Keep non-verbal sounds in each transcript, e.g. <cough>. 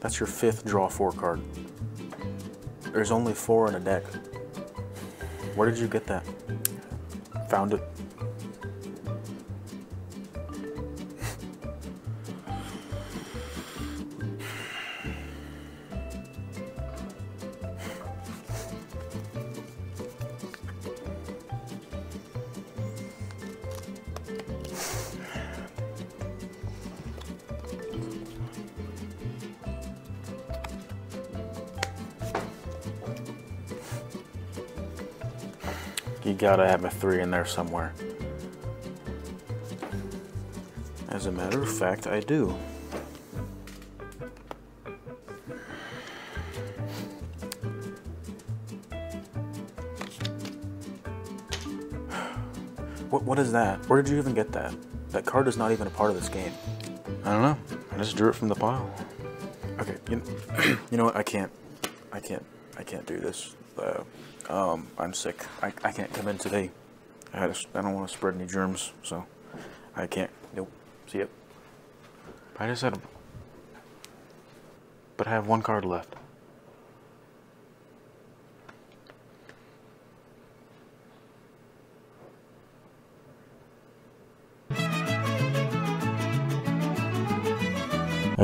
That's your fifth draw four card. There's only four in a deck. Where did you get that? Found it. You gotta have a three in there somewhere. As a matter of fact, I do. <sighs> What, what is that? Where did you even get that? That card is not even a part of this game. I don't know. I just drew it from the pile. Okay, you, <clears throat> you know what? I can't. I can't. I can't do this. Uh, um, I'm sick. I, I can't come in today. I, just, I don't want to spread any germs, so I can't. Nope. See it. I just had a. But I have one card left.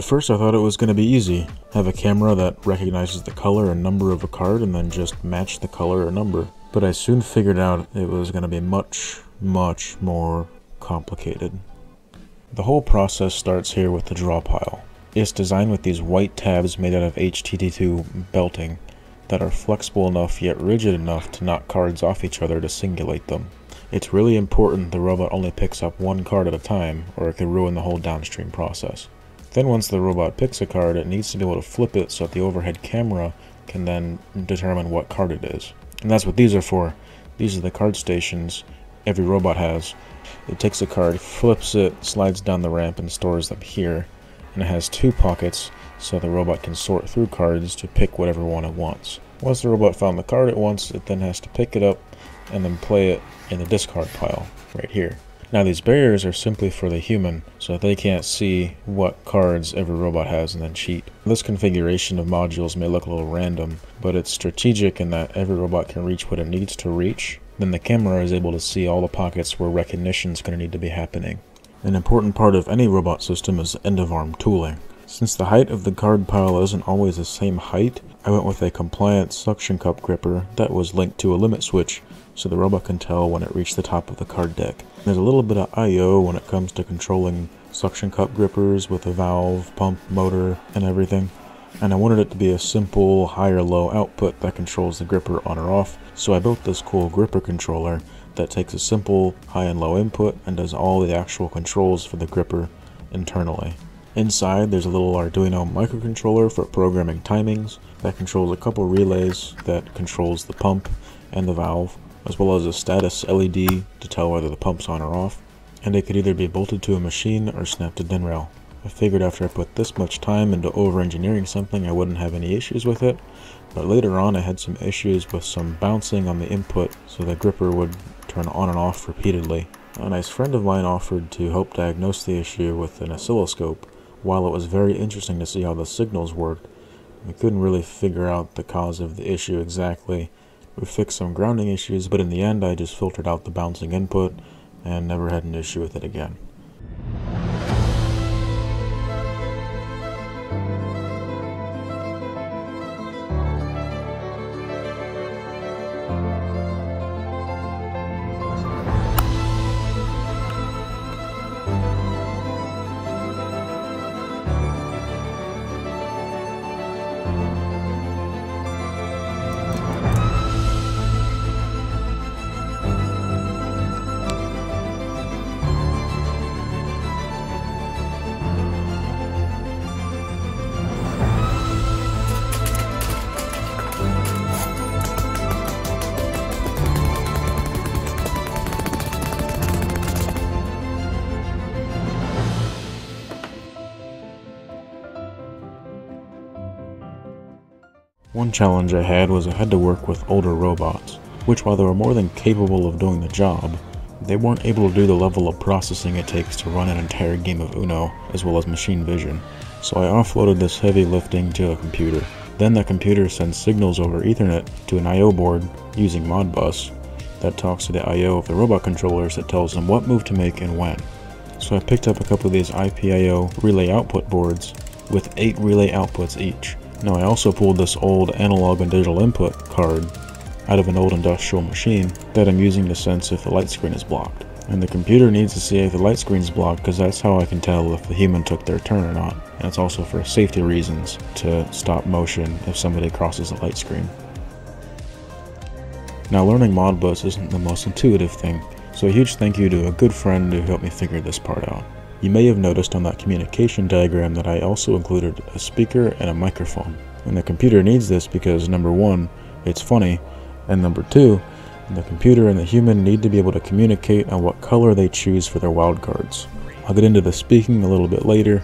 At first I thought it was going to be easy. Have a camera that recognizes the color and number of a card and then just match the color or number. But I soon figured out it was going to be much, much more complicated. The whole process starts here with the draw pile. It's designed with these white tabs made out of HTT2 belting that are flexible enough yet rigid enough to knock cards off each other to singulate them. It's really important the robot only picks up one card at a time or it could ruin the whole downstream process. Then once the robot picks a card, it needs to be able to flip it so that the overhead camera can then determine what card it is. And that's what these are for. These are the card stations every robot has. It takes a card, flips it, slides down the ramp, and stores them here. And it has two pockets, so the robot can sort through cards to pick whatever one it wants. Once the robot found the card it wants, it then has to pick it up and then play it in the discard pile, right here. Now these barriers are simply for the human, so they can't see what cards every robot has and then cheat. This configuration of modules may look a little random, but it's strategic in that every robot can reach what it needs to reach. Then the camera is able to see all the pockets where recognition is going to need to be happening. An important part of any robot system is end-of-arm tooling. Since the height of the card pile isn't always the same height, I went with a compliant suction cup gripper that was linked to a limit switch so the robot can tell when it reached the top of the card deck. There's a little bit of I.O. when it comes to controlling suction cup grippers with a valve, pump, motor, and everything. And I wanted it to be a simple high or low output that controls the gripper on or off, so I built this cool gripper controller that takes a simple high and low input and does all the actual controls for the gripper internally. Inside, there's a little Arduino microcontroller for programming timings that controls a couple relays that controls the pump and the valve, as well as a status LED to tell whether the pump's on or off, and it could either be bolted to a machine or snapped to DIN rail. I figured after I put this much time into over-engineering something I wouldn't have any issues with it, but later on I had some issues with some bouncing on the input so the gripper would turn on and off repeatedly. A nice friend of mine offered to help diagnose the issue with an oscilloscope. While it was very interesting to see how the signals worked, we couldn't really figure out the cause of the issue exactly, we fixed some grounding issues, but in the end I just filtered out the bouncing input and never had an issue with it again. One challenge I had was I had to work with older robots, which while they were more than capable of doing the job, they weren't able to do the level of processing it takes to run an entire game of Uno, as well as machine vision. So I offloaded this heavy lifting to a computer. Then the computer sends signals over Ethernet to an I.O. board using Modbus that talks to the I.O. of the robot controllers that tells them what move to make and when. So I picked up a couple of these IPIO relay output boards with 8 relay outputs each. Now I also pulled this old analog and digital input card out of an old industrial machine that I'm using to sense if the light screen is blocked. And the computer needs to see if the light screen is blocked because that's how I can tell if the human took their turn or not. And it's also for safety reasons to stop motion if somebody crosses the light screen. Now learning Modbus isn't the most intuitive thing, so a huge thank you to a good friend who helped me figure this part out. You may have noticed on that communication diagram that I also included a speaker and a microphone. And the computer needs this because number one, it's funny, and number two, the computer and the human need to be able to communicate on what color they choose for their wildcards. I'll get into the speaking a little bit later,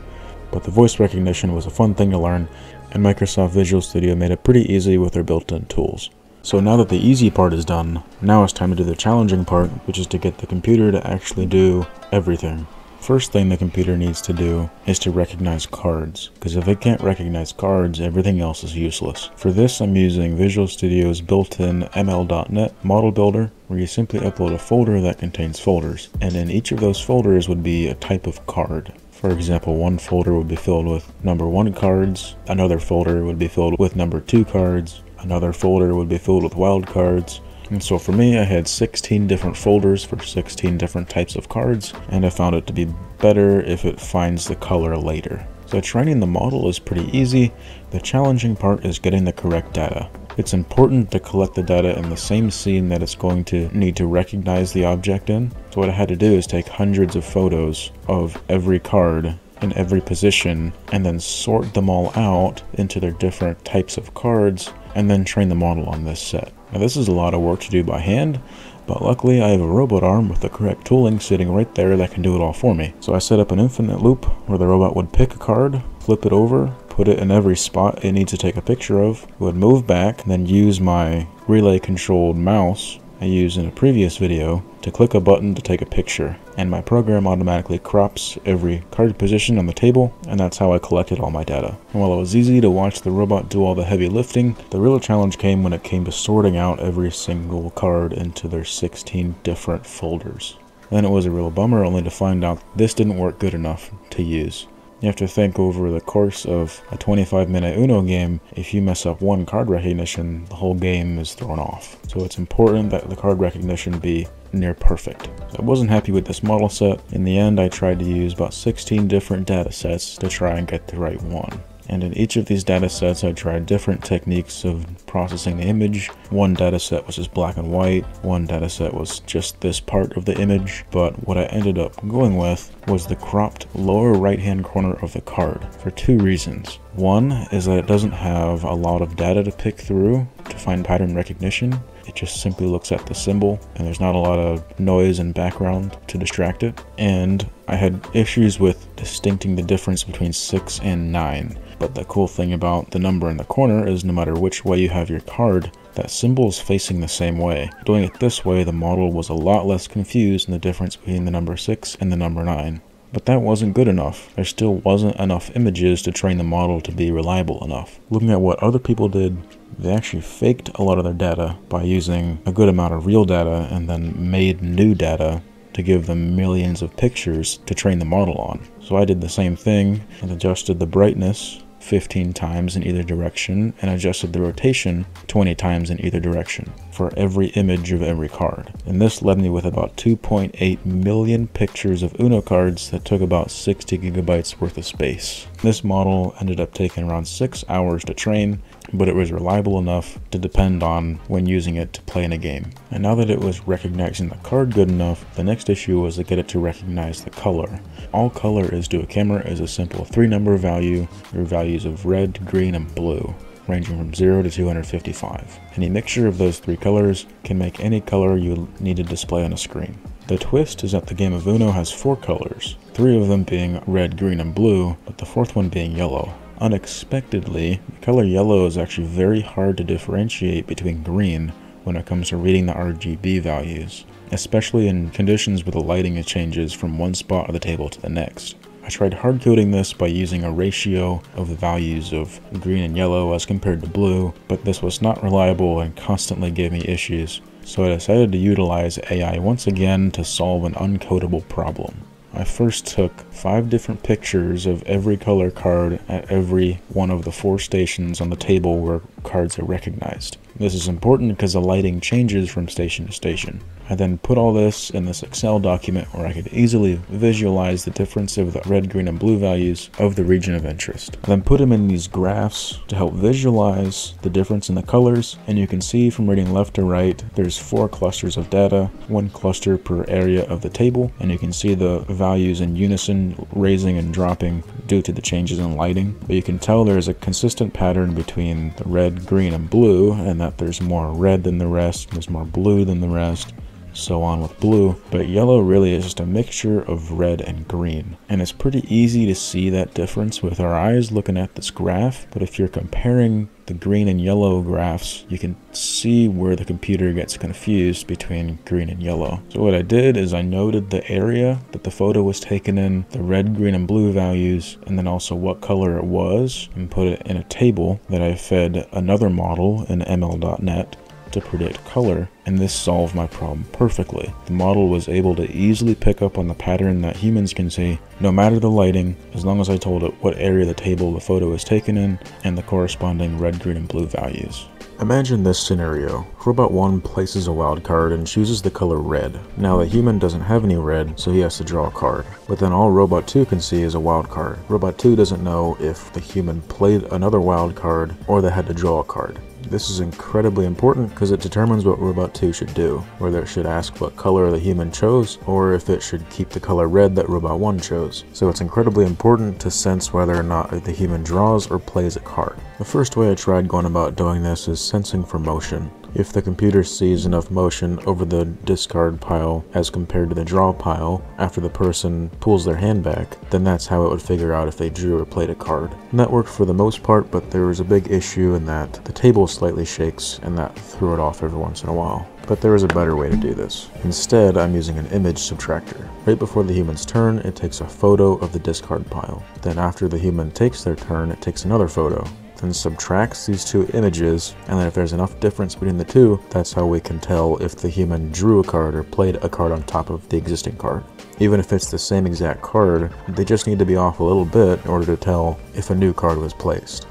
but the voice recognition was a fun thing to learn, and Microsoft Visual Studio made it pretty easy with their built-in tools. So now that the easy part is done, now it's time to do the challenging part, which is to get the computer to actually do everything. First thing the computer needs to do is to recognize cards, because if it can't recognize cards, everything else is useless. For this, I'm using Visual Studio's built-in ML.NET model builder, where you simply upload a folder that contains folders, and in each of those folders would be a type of card. For example, one folder would be filled with number one cards, another folder would be filled with number two cards, another folder would be filled with wildcards, and so for me, I had 16 different folders for 16 different types of cards, and I found it to be better if it finds the color later. So training the model is pretty easy, the challenging part is getting the correct data. It's important to collect the data in the same scene that it's going to need to recognize the object in. So what I had to do is take hundreds of photos of every card in every position and then sort them all out into their different types of cards and then train the model on this set. Now this is a lot of work to do by hand, but luckily I have a robot arm with the correct tooling sitting right there that can do it all for me. So I set up an infinite loop where the robot would pick a card, flip it over, put it in every spot it needs to take a picture of, would move back, then use my relay controlled mouse I used in a previous video to click a button to take a picture, and my program automatically crops every card position on the table, and that's how I collected all my data. And while it was easy to watch the robot do all the heavy lifting, the real challenge came when it came to sorting out every single card into their 16 different folders. Then it was a real bummer only to find out this didn't work good enough to use. You have to think over the course of a 25 minute Uno game, if you mess up one card recognition, the whole game is thrown off. So it's important that the card recognition be near perfect. I wasn't happy with this model set. In the end, I tried to use about 16 different data sets to try and get the right one and in each of these datasets I tried different techniques of processing the image. One dataset was just black and white, one dataset was just this part of the image, but what I ended up going with was the cropped lower right hand corner of the card for two reasons. One is that it doesn't have a lot of data to pick through to find pattern recognition. It just simply looks at the symbol and there's not a lot of noise and background to distract it. And I had issues with distincting the difference between 6 and 9. But the cool thing about the number in the corner is no matter which way you have your card, that symbol is facing the same way. Doing it this way, the model was a lot less confused in the difference between the number 6 and the number 9. But that wasn't good enough. There still wasn't enough images to train the model to be reliable enough. Looking at what other people did, they actually faked a lot of their data by using a good amount of real data and then made new data to give them millions of pictures to train the model on. So I did the same thing and adjusted the brightness 15 times in either direction and adjusted the rotation 20 times in either direction for every image of every card. And this led me with about 2.8 million pictures of Uno cards that took about 60 gigabytes worth of space. This model ended up taking around 6 hours to train but it was reliable enough to depend on when using it to play in a game. And now that it was recognizing the card good enough, the next issue was to get it to recognize the color. All color is to a camera is a simple three number value, your values of red, green, and blue ranging from 0 to 255. Any mixture of those three colors can make any color you need to display on a screen. The twist is that the game of Uno has four colors, three of them being red, green, and blue, but the fourth one being yellow. Unexpectedly, the color yellow is actually very hard to differentiate between green when it comes to reading the RGB values, especially in conditions where the lighting changes from one spot of the table to the next. I tried hard coding this by using a ratio of the values of green and yellow as compared to blue, but this was not reliable and constantly gave me issues, so I decided to utilize AI once again to solve an uncodable problem. I first took five different pictures of every color card at every one of the four stations on the table where cards are recognized. This is important because the lighting changes from station to station. I then put all this in this Excel document where I could easily visualize the difference of the red, green, and blue values of the region of interest. I then put them in these graphs to help visualize the difference in the colors, and you can see from reading left to right, there's four clusters of data, one cluster per area of the table, and you can see the values in unison raising and dropping due to the changes in lighting. But you can tell there's a consistent pattern between the red, green, and blue, and that there's more red than the rest, there's more blue than the rest so on with blue, but yellow really is just a mixture of red and green. And it's pretty easy to see that difference with our eyes looking at this graph, but if you're comparing the green and yellow graphs, you can see where the computer gets confused between green and yellow. So what I did is I noted the area that the photo was taken in, the red, green, and blue values, and then also what color it was, and put it in a table that I fed another model in ML.NET to predict color, and this solved my problem perfectly. The model was able to easily pick up on the pattern that humans can see, no matter the lighting, as long as I told it what area of the table the photo is taken in, and the corresponding red, green, and blue values. Imagine this scenario. Robot 1 places a wild card and chooses the color red. Now the human doesn't have any red, so he has to draw a card. But then all Robot 2 can see is a wild card. Robot 2 doesn't know if the human played another wild card or they had to draw a card. This is incredibly important because it determines what Robot 2 should do, whether it should ask what color the human chose, or if it should keep the color red that Robot 1 chose. So it's incredibly important to sense whether or not the human draws or plays a card. The first way I tried going about doing this is sensing for motion. If the computer sees enough motion over the discard pile as compared to the draw pile after the person pulls their hand back, then that's how it would figure out if they drew or played a card. And that worked for the most part, but there was a big issue in that the table slightly shakes and that threw it off every once in a while. But there is a better way to do this. Instead, I'm using an image subtractor. Right before the human's turn, it takes a photo of the discard pile. Then after the human takes their turn, it takes another photo then subtracts these two images, and then if there's enough difference between the two, that's how we can tell if the human drew a card or played a card on top of the existing card. Even if it's the same exact card, they just need to be off a little bit in order to tell if a new card was placed.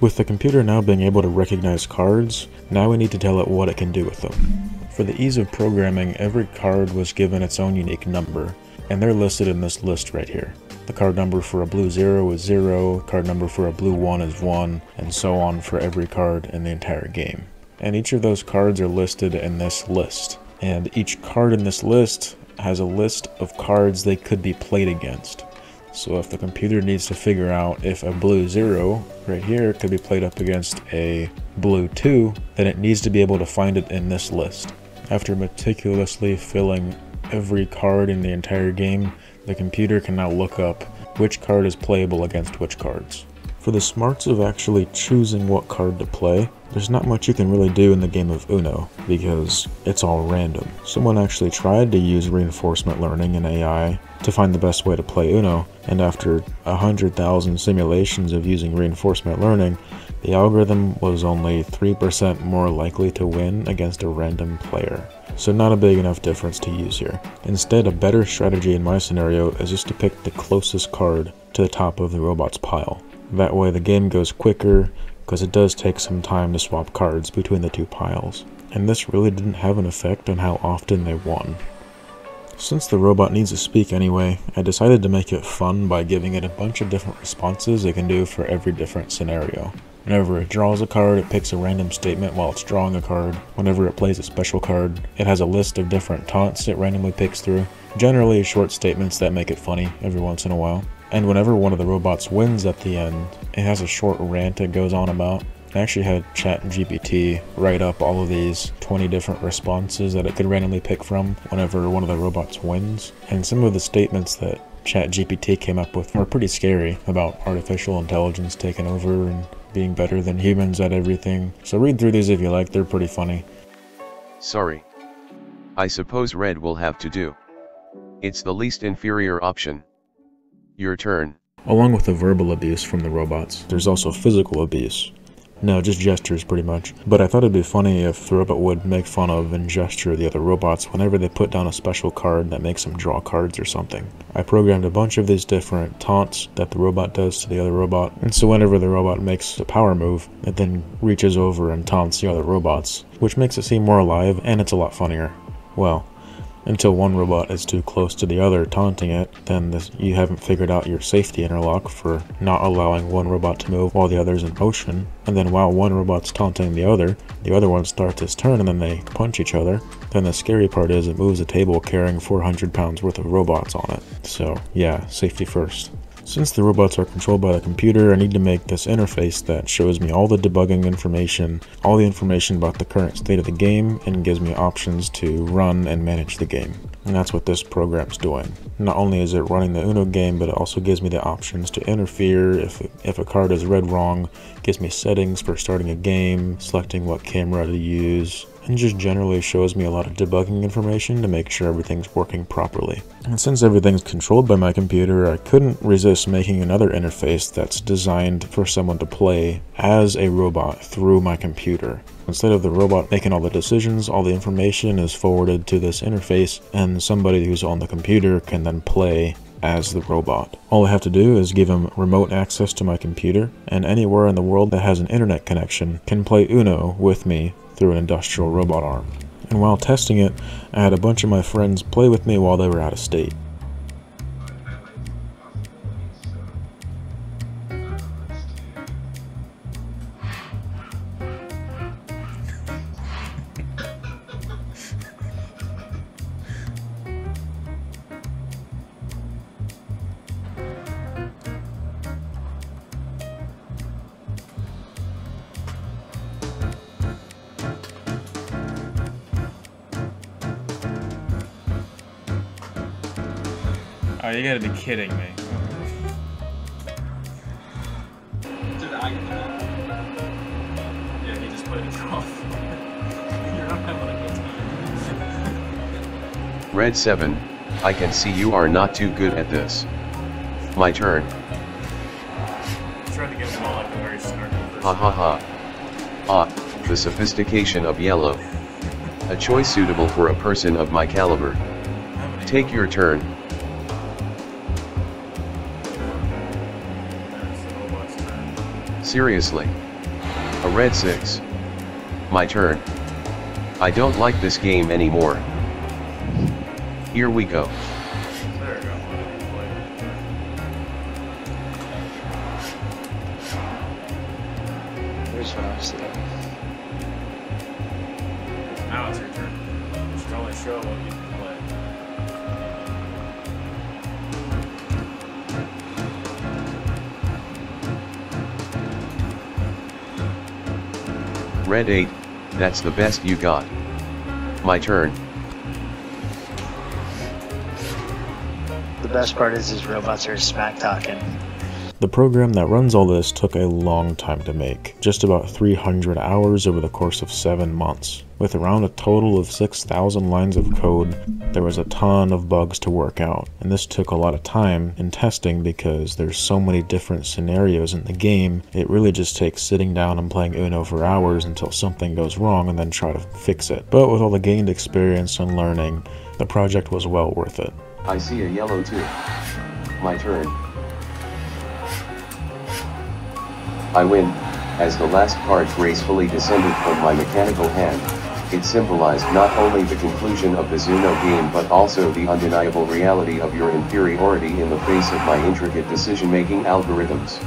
With the computer now being able to recognize cards, now we need to tell it what it can do with them. For the ease of programming, every card was given its own unique number, and they're listed in this list right here. The card number for a blue 0 is 0, card number for a blue 1 is 1, and so on for every card in the entire game. And each of those cards are listed in this list. And each card in this list has a list of cards they could be played against. So if the computer needs to figure out if a blue 0 right here could be played up against a blue 2, then it needs to be able to find it in this list. After meticulously filling every card in the entire game, the computer can now look up which card is playable against which cards. For the smarts of actually choosing what card to play, there's not much you can really do in the game of Uno, because it's all random. Someone actually tried to use reinforcement learning and AI to find the best way to play Uno, and after 100,000 simulations of using reinforcement learning, the algorithm was only 3% more likely to win against a random player. So not a big enough difference to use here. Instead, a better strategy in my scenario is just to pick the closest card to the top of the robot's pile. That way the game goes quicker, because it does take some time to swap cards between the two piles. And this really didn't have an effect on how often they won. Since the robot needs to speak anyway, I decided to make it fun by giving it a bunch of different responses it can do for every different scenario. Whenever it draws a card, it picks a random statement while it's drawing a card. Whenever it plays a special card, it has a list of different taunts it randomly picks through. Generally short statements that make it funny every once in a while. And whenever one of the robots wins at the end, it has a short rant it goes on about. I actually had ChatGPT write up all of these 20 different responses that it could randomly pick from whenever one of the robots wins. And some of the statements that ChatGPT came up with were pretty scary about artificial intelligence taking over and being better than humans at everything. So read through these if you like, they're pretty funny. Sorry. I suppose red will have to do. It's the least inferior option. Your turn. Along with the verbal abuse from the robots, there's also physical abuse. No, just gestures pretty much. But I thought it'd be funny if the robot would make fun of and gesture the other robots whenever they put down a special card that makes them draw cards or something. I programmed a bunch of these different taunts that the robot does to the other robot, and so whenever the robot makes a power move, it then reaches over and taunts the other robots, which makes it seem more alive and it's a lot funnier. Well, until one robot is too close to the other taunting it, then this, you haven't figured out your safety interlock for not allowing one robot to move while the other's in motion. And then while one robot's taunting the other, the other one starts its turn and then they punch each other. Then the scary part is it moves a table carrying 400 pounds worth of robots on it. So yeah, safety first. Since the robots are controlled by the computer, I need to make this interface that shows me all the debugging information, all the information about the current state of the game, and gives me options to run and manage the game. And that's what this program's doing. Not only is it running the Uno game, but it also gives me the options to interfere if, if a card is read wrong, gives me settings for starting a game, selecting what camera to use, and just generally shows me a lot of debugging information to make sure everything's working properly. And since everything's controlled by my computer, I couldn't resist making another interface that's designed for someone to play as a robot through my computer. Instead of the robot making all the decisions, all the information is forwarded to this interface, and somebody who's on the computer can then play as the robot. All I have to do is give him remote access to my computer, and anywhere in the world that has an internet connection can play Uno with me through an industrial robot arm. And while testing it, I had a bunch of my friends play with me while they were out of state. You gotta be kidding me. Dude, I Yeah, he just played it off. You're not having a good time. Red 7, I can see you are not too good at this. My turn. Tried to get them all at the very start. Ha ha ha. Ah, the sophistication of yellow. A choice suitable for a person of my caliber. Take your turn. Seriously. A red 6. My turn. I don't like this game anymore. Here we go. Red 8, that's the best you got. My turn. The best part is his robots are smack talking. The program that runs all this took a long time to make, just about 300 hours over the course of 7 months. With around a total of 6,000 lines of code, there was a ton of bugs to work out, and this took a lot of time in testing because there's so many different scenarios in the game, it really just takes sitting down and playing Uno for hours until something goes wrong and then try to fix it. But with all the gained experience and learning, the project was well worth it. I see a yellow too. My turn. I win, as the last card gracefully descended from my mechanical hand. It symbolized not only the conclusion of the Zuno game but also the undeniable reality of your inferiority in the face of my intricate decision-making algorithms.